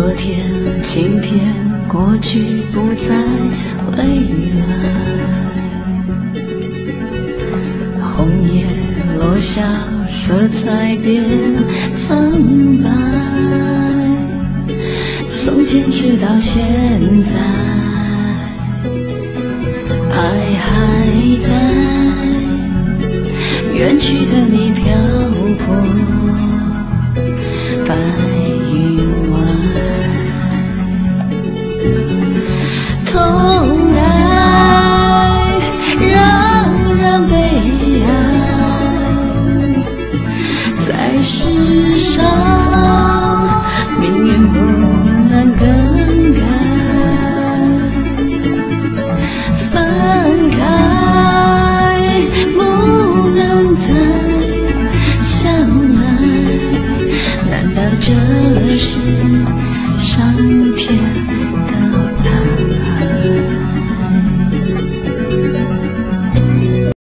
昨天、今天、过去不再回来。红叶落下，色彩变苍白。从前直到现在，爱还在。远去的你飘痛爱让人悲哀，在世上命运不能更改，分开不能再相爱，难道这是上天的？